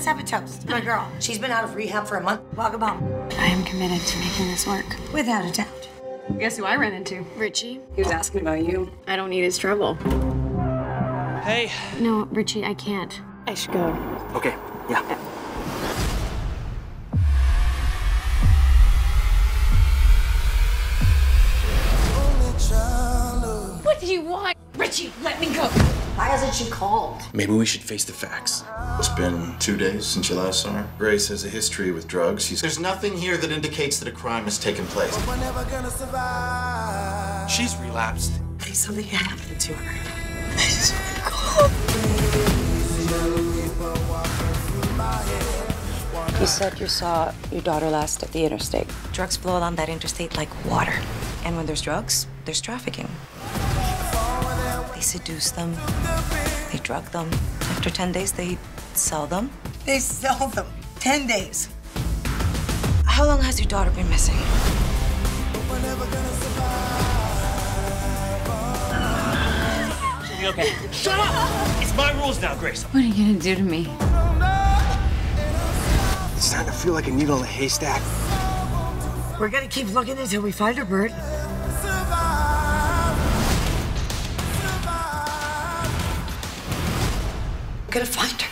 Let's have a toast. My girl. She's been out of rehab for a month. Welcome home. I am committed to making this work. Without a doubt. Guess who I ran into? Richie. He was asking about you. I don't need his trouble. Hey. No, Richie, I can't. I should go. Okay, yeah. You want? Richie, let me go. Why hasn't she called? Maybe we should face the facts. It's been two days since you last saw her. Grace has a history with drugs. She's... There's nothing here that indicates that a crime has taken place. She's relapsed. Please, something happened to her. You said you saw your daughter last at the interstate. Drugs flow along that interstate like water. And when there's drugs, there's trafficking. They seduce them, they drug them. After 10 days, they sell them. They sell them. Ten days. How long has your daughter been missing? She'll be okay. Shut up! It's my rules now, Grace. What are you gonna do to me? It's starting to feel like a needle in a haystack. We're gonna keep looking until we find her, Bert. We're gonna find her.